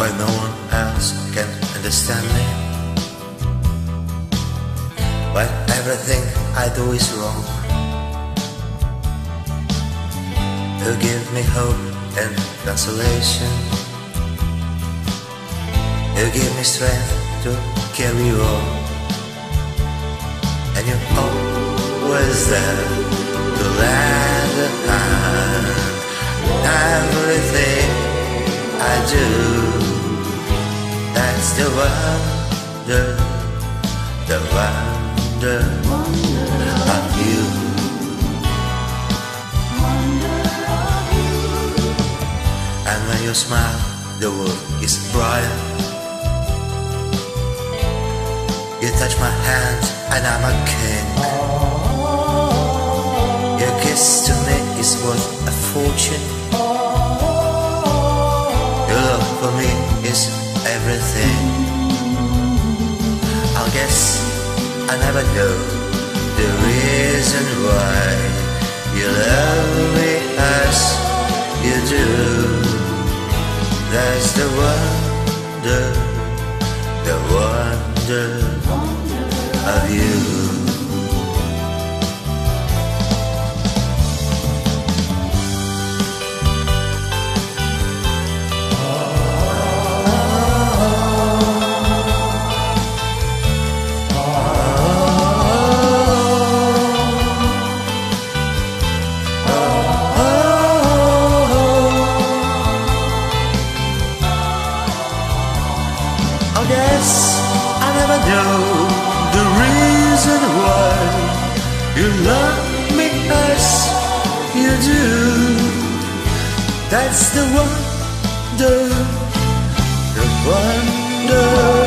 why no one else can understand me. Why everything I do is wrong. You give me hope and consolation. You give me strength to carry on. And you're always there to lend a hand. Everything I do that's the wonder, the wonder of you. And when you smile, the world is bright. You touch my hand, and I'm a king. Your kiss to me is worth a fortune. Your love for me is everything. I guess I never know the reason why you love me as you do. That's the wonder, the wonder of you. Guess I never know the reason why you love me as you do. That's the wonder, the wonder.